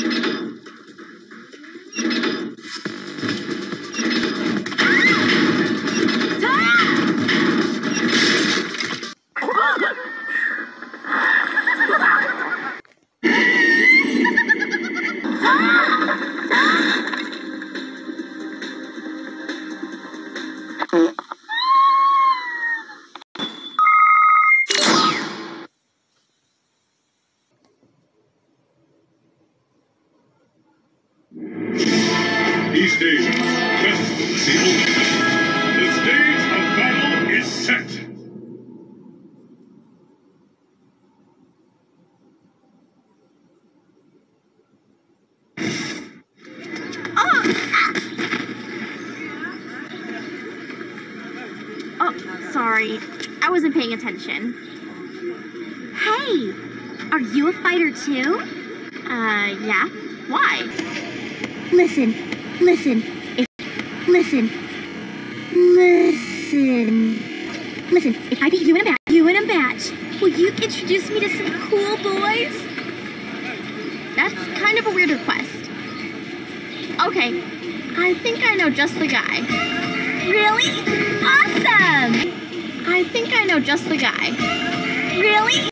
Mm-hmm. Asia, West Seal. The stage of battle is set. Oh, sorry. I wasn't paying attention. Hey, are you a fighter too? Uh, yeah. Why? Listen, listen, if, listen, listen. Listen, if I beat you in a match, you in a match, will you introduce me to some cool boys? That's kind of a weird request. Okay, I think I know just the guy. Really? Awesome! I think I know just the guy. Really?